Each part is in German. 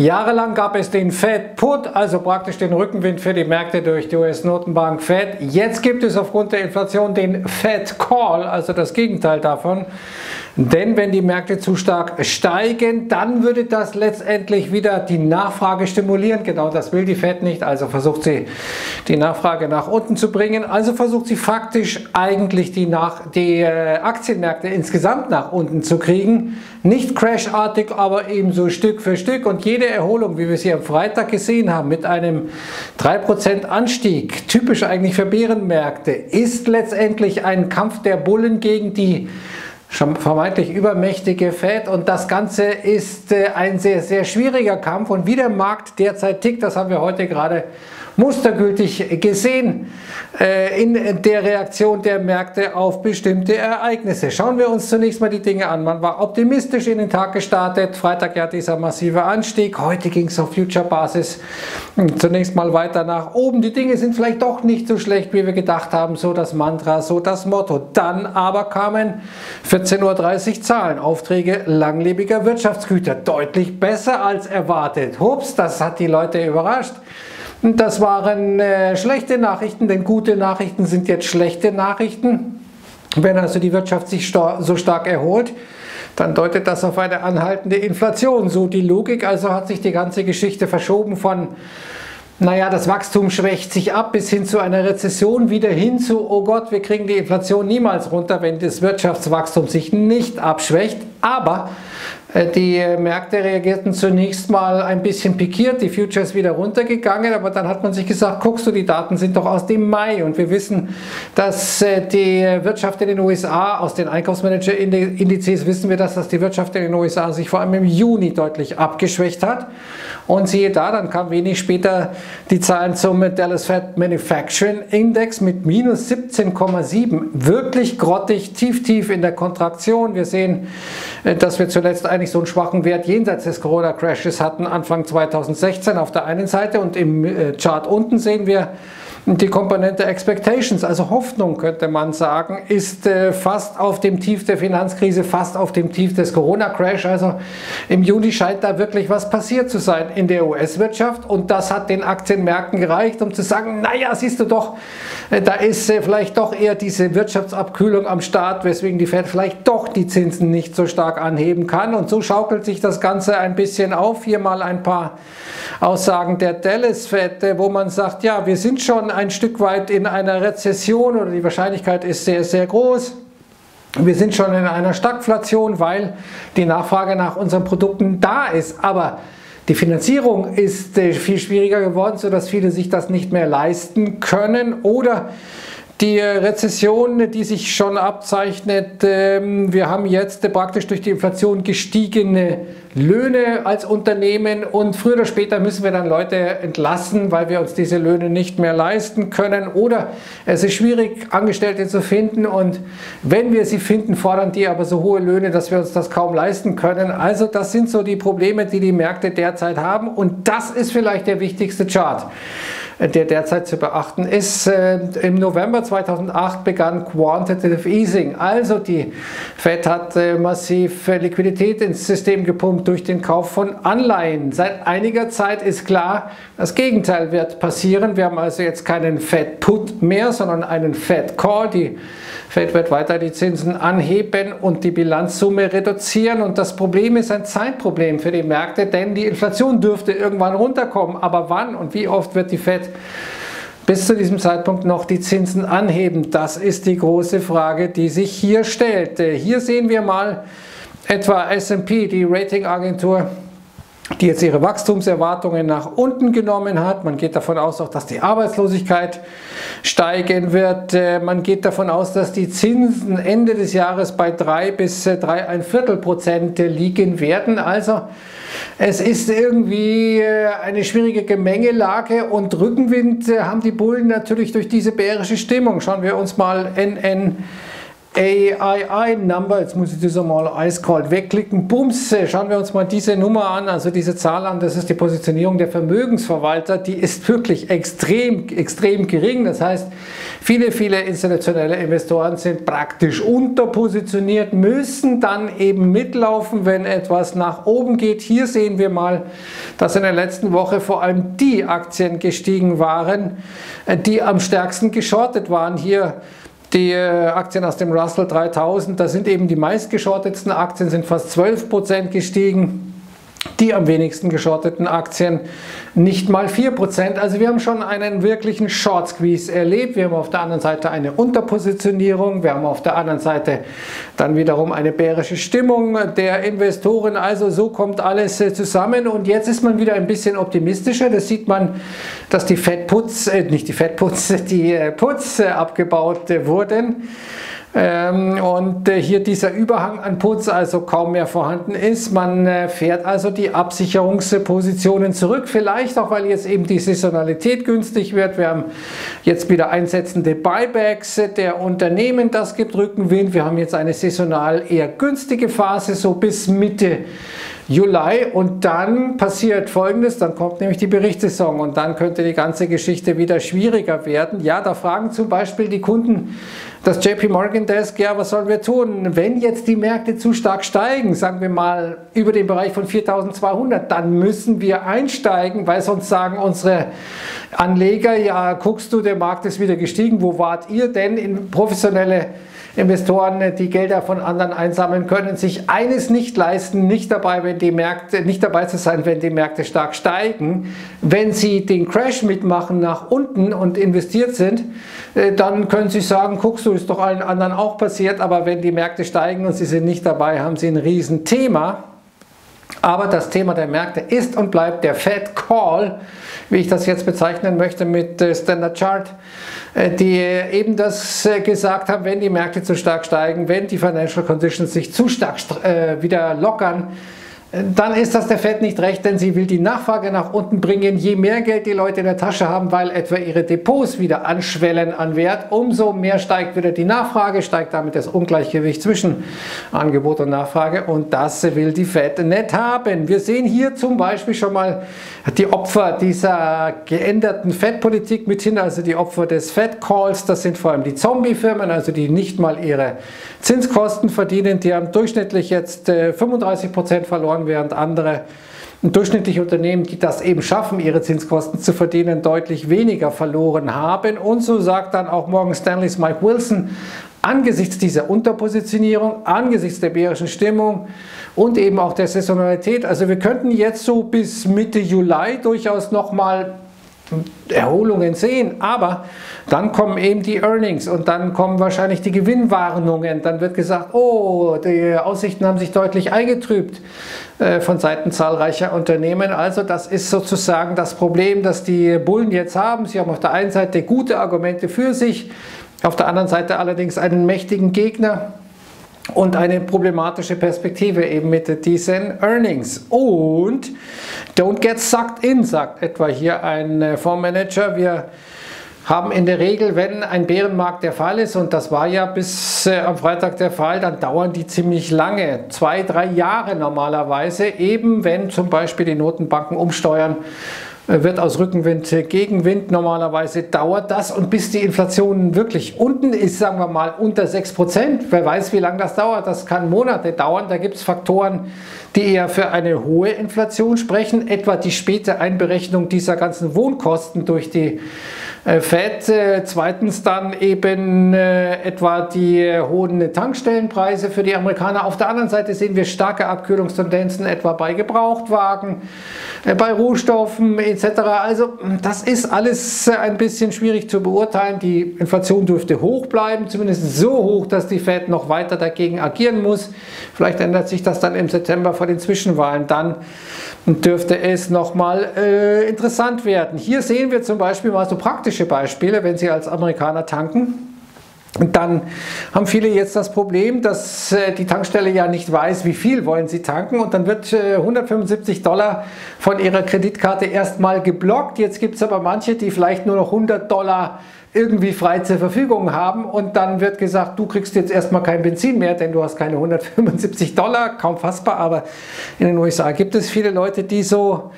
Jahrelang gab es den Fed Put, also praktisch den Rückenwind für die Märkte durch die US-Notenbank Fed. Jetzt gibt es aufgrund der Inflation den Fed Call, also das Gegenteil davon. Denn wenn die Märkte zu stark steigen, dann würde das letztendlich wieder die Nachfrage stimulieren. Genau das will die Fed nicht, also versucht sie die Nachfrage nach unten zu bringen. Also versucht sie faktisch eigentlich die, nach, die äh, Aktienmärkte insgesamt nach unten zu kriegen. Nicht crashartig, aber eben so Stück für Stück. Und jede Erholung, wie wir sie am Freitag gesehen haben, mit einem 3% Anstieg, typisch eigentlich für Bärenmärkte, ist letztendlich ein Kampf der Bullen gegen die vermeintlich übermächtige Fed. Und das Ganze ist äh, ein sehr, sehr schwieriger Kampf und wie der Markt derzeit tickt, das haben wir heute gerade mustergültig gesehen äh, in der Reaktion der Märkte auf bestimmte Ereignisse. Schauen wir uns zunächst mal die Dinge an. Man war optimistisch in den Tag gestartet. Freitag ja dieser massive Anstieg. Heute ging es auf Future-Basis zunächst mal weiter nach oben. Die Dinge sind vielleicht doch nicht so schlecht, wie wir gedacht haben. So das Mantra, so das Motto. Dann aber kamen 14.30 Uhr Zahlen. Aufträge langlebiger Wirtschaftsgüter. Deutlich besser als erwartet. Hups, das hat die Leute überrascht. Das waren äh, schlechte Nachrichten, denn gute Nachrichten sind jetzt schlechte Nachrichten. Wenn also die Wirtschaft sich so stark erholt, dann deutet das auf eine anhaltende Inflation. So die Logik, also hat sich die ganze Geschichte verschoben von naja, das Wachstum schwächt sich ab bis hin zu einer Rezession, wieder hin zu, oh Gott, wir kriegen die Inflation niemals runter, wenn das Wirtschaftswachstum sich nicht abschwächt. Aber die Märkte reagierten zunächst mal ein bisschen pikiert, die Futures wieder runtergegangen, aber dann hat man sich gesagt, guckst du, die Daten sind doch aus dem Mai. Und wir wissen, dass äh, die Wirtschaft in den USA, aus den Einkaufsmanager-Indizes wissen wir, dass, dass die Wirtschaft in den USA sich vor allem im Juni deutlich abgeschwächt hat. Und siehe da, dann kam wenig später die Zahlen zum Dallas Fed Manufacturing Index mit minus 17,7, wirklich grottig, tief, tief in der Kontraktion. Wir sehen, äh, dass wir zuletzt ein eigentlich so einen schwachen Wert jenseits des Corona-Crashes hatten, Anfang 2016 auf der einen Seite und im äh, Chart unten sehen wir, die Komponente Expectations, also Hoffnung könnte man sagen, ist äh, fast auf dem Tief der Finanzkrise, fast auf dem Tief des Corona-Crash. Also im Juni scheint da wirklich was passiert zu sein in der US-Wirtschaft und das hat den Aktienmärkten gereicht, um zu sagen, naja, siehst du doch, äh, da ist äh, vielleicht doch eher diese Wirtschaftsabkühlung am Start, weswegen die Fed vielleicht doch die Zinsen nicht so stark anheben kann. Und so schaukelt sich das Ganze ein bisschen auf. Hier mal ein paar Aussagen der Dallas Fed, wo man sagt, ja, wir sind schon ein Stück weit in einer Rezession oder die Wahrscheinlichkeit ist sehr, sehr groß. Wir sind schon in einer Stagflation, weil die Nachfrage nach unseren Produkten da ist. Aber die Finanzierung ist äh, viel schwieriger geworden, sodass viele sich das nicht mehr leisten können oder die Rezession, die sich schon abzeichnet, ähm, wir haben jetzt praktisch durch die Inflation gestiegene Löhne als Unternehmen und früher oder später müssen wir dann Leute entlassen, weil wir uns diese Löhne nicht mehr leisten können oder es ist schwierig, Angestellte zu finden und wenn wir sie finden, fordern die aber so hohe Löhne, dass wir uns das kaum leisten können. Also das sind so die Probleme, die die Märkte derzeit haben und das ist vielleicht der wichtigste Chart der derzeit zu beachten ist. Äh, Im November 2008 begann Quantitative Easing, also die Fed hat äh, massiv Liquidität ins System gepumpt durch den Kauf von Anleihen. Seit einiger Zeit ist klar, das Gegenteil wird passieren. Wir haben also jetzt keinen Fed Put mehr, sondern einen Fed Call. Die Fed wird weiter die Zinsen anheben und die Bilanzsumme reduzieren. Und das Problem ist ein Zeitproblem für die Märkte, denn die Inflation dürfte irgendwann runterkommen. Aber wann und wie oft wird die Fed bis zu diesem Zeitpunkt noch die Zinsen anheben? Das ist die große Frage, die sich hier stellt. Hier sehen wir mal etwa S&P, die Ratingagentur die jetzt ihre Wachstumserwartungen nach unten genommen hat. Man geht davon aus, auch dass die Arbeitslosigkeit steigen wird. Äh, man geht davon aus, dass die Zinsen Ende des Jahres bei 3 bis 3 ein Viertel Prozent liegen werden. Also es ist irgendwie äh, eine schwierige Gemengelage und Rückenwind äh, haben die Bullen natürlich durch diese bärische Stimmung. Schauen wir uns mal NN AII-Number, jetzt muss ich das einmal eiskalt wegklicken, Bums, schauen wir uns mal diese Nummer an, also diese Zahl an, das ist die Positionierung der Vermögensverwalter, die ist wirklich extrem, extrem gering, das heißt, viele, viele institutionelle Investoren sind praktisch unterpositioniert, müssen dann eben mitlaufen, wenn etwas nach oben geht. Hier sehen wir mal, dass in der letzten Woche vor allem die Aktien gestiegen waren, die am stärksten geschortet waren. Hier die äh, Aktien aus dem Russell 3000, da sind eben die meistgeschortetsten Aktien, sind fast 12% gestiegen die am wenigsten geschorteten Aktien nicht mal 4%. Also wir haben schon einen wirklichen Short Squeeze erlebt. Wir haben auf der anderen Seite eine Unterpositionierung. Wir haben auf der anderen Seite dann wiederum eine bärische Stimmung der Investoren. Also so kommt alles äh, zusammen und jetzt ist man wieder ein bisschen optimistischer. Das sieht man, dass die Fettputz, äh, nicht die Fettputz, die äh, Putz abgebaut wurden. Ähm, und äh, hier dieser Überhang an Putz also kaum mehr vorhanden ist. Man äh, fährt also die Absicherungspositionen zurück, vielleicht auch, weil jetzt eben die Saisonalität günstig wird. Wir haben jetzt wieder einsetzende Buybacks der Unternehmen, das gibt Rückenwind. Wir haben jetzt eine saisonal eher günstige Phase, so bis Mitte Juli und dann passiert folgendes, dann kommt nämlich die Berichtssaison und dann könnte die ganze Geschichte wieder schwieriger werden. Ja, da fragen zum Beispiel die Kunden das JP Morgan Desk, ja, was sollen wir tun? Wenn jetzt die Märkte zu stark steigen, sagen wir mal über den Bereich von 4200, dann müssen wir einsteigen, weil sonst sagen unsere Anleger, ja, guckst du, der Markt ist wieder gestiegen, wo wart ihr denn in professionelle Investoren, die Gelder von anderen einsammeln, können sich eines nicht leisten, nicht dabei, wenn die Märkte, nicht dabei zu sein, wenn die Märkte stark steigen. Wenn sie den Crash mitmachen nach unten und investiert sind, äh, dann können sie sagen, guckst du, ist doch allen anderen auch passiert, aber wenn die Märkte steigen und sie sind nicht dabei, haben sie ein Riesenthema. Aber das Thema der Märkte ist und bleibt der Fed Call, wie ich das jetzt bezeichnen möchte mit äh, Standard Chart. Äh, die eben das äh, gesagt haben, wenn die Märkte zu stark steigen, wenn die Financial Conditions sich zu stark äh, wieder lockern, dann ist das der Fed nicht recht, denn sie will die Nachfrage nach unten bringen. Je mehr Geld die Leute in der Tasche haben, weil etwa ihre Depots wieder anschwellen an Wert, umso mehr steigt wieder die Nachfrage, steigt damit das Ungleichgewicht zwischen Angebot und Nachfrage und das will die Fed nicht haben. Wir sehen hier zum Beispiel schon mal die Opfer dieser geänderten Fed-Politik mithin, also die Opfer des Fed-Calls, das sind vor allem die Zombie-Firmen, also die nicht mal ihre Zinskosten verdienen, die haben durchschnittlich jetzt 35% äh, verloren, während andere durchschnittliche Unternehmen, die das eben schaffen, ihre Zinskosten zu verdienen, deutlich weniger verloren haben. Und so sagt dann auch Morgan Stanleys Mike Wilson, angesichts dieser Unterpositionierung, angesichts der bärischen Stimmung und eben auch der Saisonalität, also wir könnten jetzt so bis Mitte Juli durchaus nochmal Erholungen sehen, aber dann kommen eben die Earnings und dann kommen wahrscheinlich die Gewinnwarnungen. Dann wird gesagt, oh, die Aussichten haben sich deutlich eingetrübt äh, von Seiten zahlreicher Unternehmen. Also das ist sozusagen das Problem, das die Bullen jetzt haben. Sie haben auf der einen Seite gute Argumente für sich, auf der anderen Seite allerdings einen mächtigen Gegner und eine problematische Perspektive eben mit diesen Earnings. Und don't get sucked in, sagt etwa hier ein äh, Fondsmanager. Wir haben in der Regel, wenn ein Bärenmarkt der Fall ist, und das war ja bis äh, am Freitag der Fall, dann dauern die ziemlich lange, zwei, drei Jahre normalerweise, eben wenn zum Beispiel die Notenbanken umsteuern wird aus Rückenwind Gegenwind. Normalerweise dauert das und bis die Inflation wirklich unten ist, sagen wir mal unter 6%, wer weiß, wie lange das dauert, das kann Monate dauern. Da gibt es Faktoren, die eher für eine hohe Inflation sprechen, etwa die späte Einberechnung dieser ganzen Wohnkosten durch die äh, Fed. Äh, zweitens dann eben äh, etwa die hohen Tankstellenpreise für die Amerikaner. Auf der anderen Seite sehen wir starke Abkühlungstendenzen etwa bei Gebrauchtwagen, bei Rohstoffen etc. Also das ist alles ein bisschen schwierig zu beurteilen. Die Inflation dürfte hoch bleiben, zumindest so hoch, dass die Fed noch weiter dagegen agieren muss. Vielleicht ändert sich das dann im September vor den Zwischenwahlen. Dann dürfte es nochmal äh, interessant werden. Hier sehen wir zum Beispiel mal so praktische Beispiele, wenn Sie als Amerikaner tanken. dann haben viele jetzt das Problem, dass äh, die Tankstelle ja nicht weiß, wie viel wollen sie tanken und dann wird 175 Dollar von ihrer Kreditkarte erstmal geblockt. Jetzt gibt es aber manche, die vielleicht nur noch 100 Dollar irgendwie frei zur Verfügung haben und dann wird gesagt, du kriegst jetzt erstmal kein Benzin mehr, denn du hast keine 175 Dollar, kaum fassbar, aber in den USA gibt es viele Leute, die so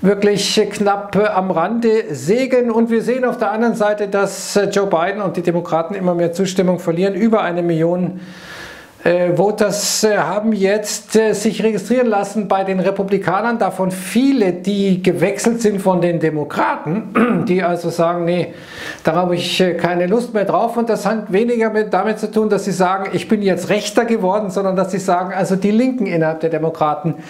wirklich knapp am Rande segeln und wir sehen auf der anderen Seite, dass Joe Biden und die Demokraten immer mehr Zustimmung verlieren, über eine Million äh, Voters äh, haben jetzt äh, sich registrieren lassen bei den Republikanern, davon viele, die gewechselt sind von den Demokraten, die also sagen, nee, da habe ich äh, keine Lust mehr drauf. Und das hat weniger mit, damit zu tun, dass sie sagen, ich bin jetzt rechter geworden, sondern dass sie sagen, also die Linken innerhalb der Demokraten, äh,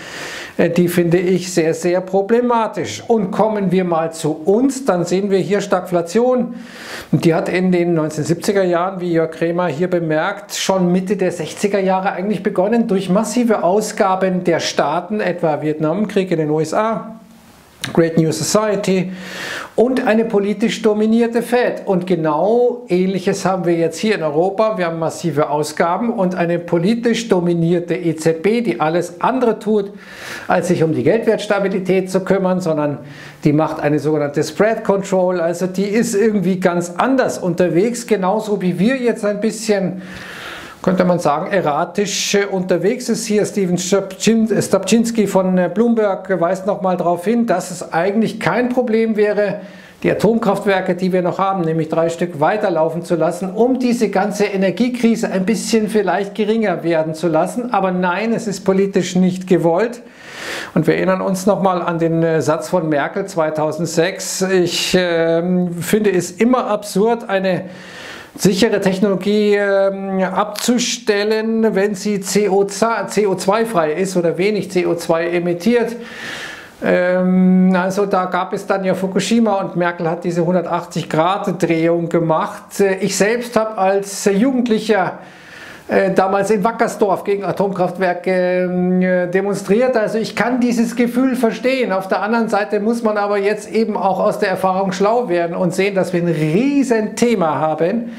die finde ich sehr, sehr problematisch. Und kommen wir mal zu uns, dann sehen wir hier Stagflation. Die hat in den 1970er Jahren, wie Jörg Kremer hier bemerkt, schon Mitte der 60er Jahre eigentlich begonnen durch massive Ausgaben der Staaten, etwa Vietnamkrieg in den USA, Great New Society und eine politisch dominierte Fed. Und genau ähnliches haben wir jetzt hier in Europa. Wir haben massive Ausgaben und eine politisch dominierte EZB, die alles andere tut, als sich um die Geldwertstabilität zu kümmern, sondern die macht eine sogenannte Spread Control. Also die ist irgendwie ganz anders unterwegs, genauso wie wir jetzt ein bisschen könnte man sagen, erratisch unterwegs ist. Hier Steven Stapczynski von äh, Bloomberg weist nochmal darauf hin, dass es eigentlich kein Problem wäre, die Atomkraftwerke, die wir noch haben, nämlich drei Stück weiterlaufen zu lassen, um diese ganze Energiekrise ein bisschen vielleicht geringer werden zu lassen. Aber nein, es ist politisch nicht gewollt. Und wir erinnern uns nochmal an den äh, Satz von Merkel 2006. Ich äh, finde es immer absurd, eine sichere Technologie ähm, abzustellen, wenn sie CO2-frei ist oder wenig CO2 emittiert. Ähm, also da gab es dann ja Fukushima und Merkel hat diese 180-Grad-Drehung gemacht. Ich selbst habe als Jugendlicher damals in Wackersdorf gegen Atomkraftwerke ähm, äh, demonstriert. Also ich kann dieses Gefühl verstehen. Auf der anderen Seite muss man aber jetzt eben auch aus der Erfahrung schlau werden und sehen, dass wir ein riesen Thema haben.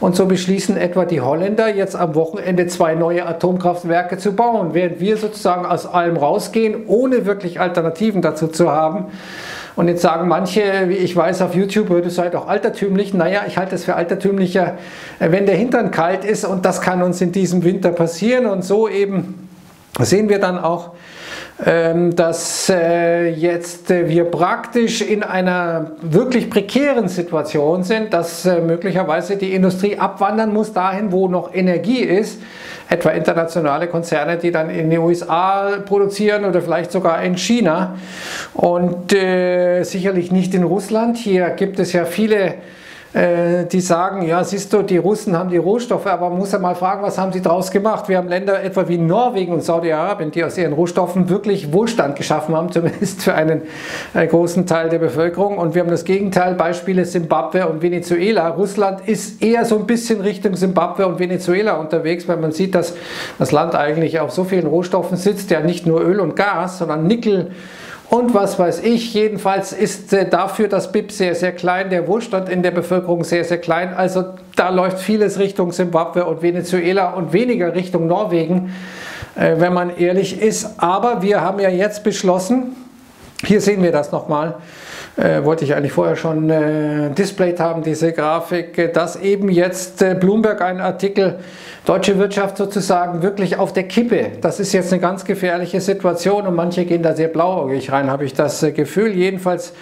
Und so beschließen etwa die Holländer jetzt am Wochenende zwei neue Atomkraftwerke zu bauen, während wir sozusagen aus allem rausgehen, ohne wirklich Alternativen dazu zu haben. Und jetzt sagen manche, wie ich weiß auf YouTube, du seid auch altertümlich. Naja, ich halte es für altertümlicher, äh, wenn der Hintern kalt ist und das kann uns in diesem Winter passieren. Und so eben sehen wir dann auch, dass äh, jetzt äh, wir praktisch in einer wirklich prekären Situation sind, dass möglicherweise die Industrie abwandern muss dahin, wo noch Energie ist etwa internationale Konzerne, die dann in den USA produzieren oder vielleicht sogar in China und äh, sicherlich nicht in Russland. Hier gibt es ja viele äh, die sagen, ja, siehst du, die Russen haben die Rohstoffe, aber man muss ja mal fragen, was haben sie daraus gemacht? Wir haben Länder etwa wie Norwegen und Saudi-Arabien, die aus ihren Rohstoffen wirklich Wohlstand geschaffen haben, zumindest für einen äh, großen Teil der Bevölkerung. Und wir haben das Gegenteil, Beispiele Simbabwe und Venezuela. Russland ist eher so ein bisschen Richtung Simbabwe und Venezuela unterwegs, weil man sieht, dass das Land eigentlich auf so vielen Rohstoffen sitzt, ja nicht nur Öl und Gas, sondern Nickel, und was weiß ich. Jedenfalls ist dafür das BIP sehr, sehr klein, der Wohlstand in der Bevölkerung sehr, sehr klein. Also da läuft vieles Richtung Simbabwe und Venezuela und weniger Richtung Norwegen, äh, wenn man ehrlich ist. Aber wir haben ja jetzt beschlossen, hier sehen wir das nochmal, äh, wollte ich eigentlich vorher schon äh, displayed haben, diese Grafik, äh, dass eben jetzt äh, Bloomberg einen Artikel deutsche Wirtschaft sozusagen wirklich auf der Kippe. Das ist jetzt eine ganz gefährliche Situation und manche gehen da sehr blauäugig rein, habe ich das äh, Gefühl. Jedenfalls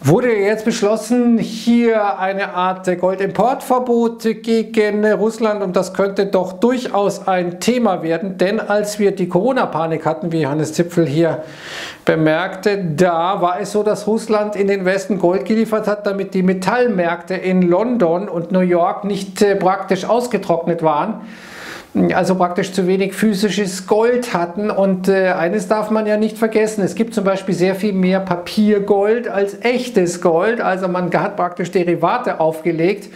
wurde jetzt beschlossen, hier eine Art Goldimportverbot gegen Russland und das könnte doch durchaus ein Thema werden, denn als wir die Corona-Panik hatten, wie Hannes Zipfel hier bemerkte, da war es so, dass Russland in den Westen Gold geliefert hat, damit die Metallmärkte in London und New York nicht äh, praktisch ausgetrocknet waren also praktisch zu wenig physisches Gold hatten. Und äh, eines darf man ja nicht vergessen, es gibt zum Beispiel sehr viel mehr Papiergold als echtes Gold. Also man hat praktisch Derivate aufgelegt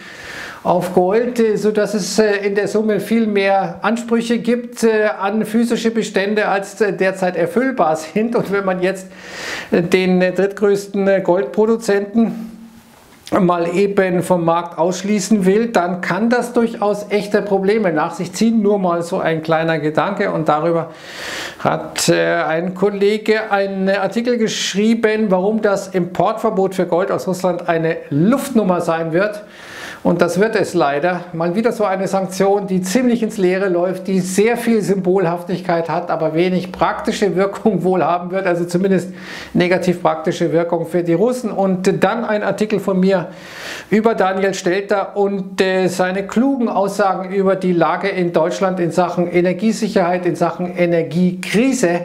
auf Gold, äh, sodass es äh, in der Summe viel mehr Ansprüche gibt äh, an physische Bestände, als derzeit erfüllbar sind. Und wenn man jetzt den drittgrößten Goldproduzenten mal eben vom Markt ausschließen will, dann kann das durchaus echte Probleme nach sich ziehen. Nur mal so ein kleiner Gedanke und darüber hat äh, ein Kollege einen Artikel geschrieben, warum das Importverbot für Gold aus Russland eine Luftnummer sein wird. Und das wird es leider. Mal wieder so eine Sanktion, die ziemlich ins Leere läuft, die sehr viel Symbolhaftigkeit hat, aber wenig praktische Wirkung wohl haben wird, also zumindest negativ praktische Wirkung für die Russen. Und dann ein Artikel von mir über Daniel Stelter und äh, seine klugen Aussagen über die Lage in Deutschland in Sachen Energiesicherheit, in Sachen Energiekrise.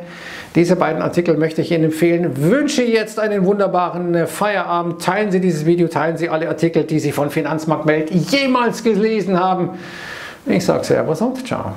Diese beiden Artikel möchte ich Ihnen empfehlen. Wünsche jetzt einen wunderbaren äh, Feierabend. Teilen Sie dieses Video, teilen Sie alle Artikel, die Sie von Finanzmarktwelt jemals gelesen haben. Ich sage Servus und Ciao.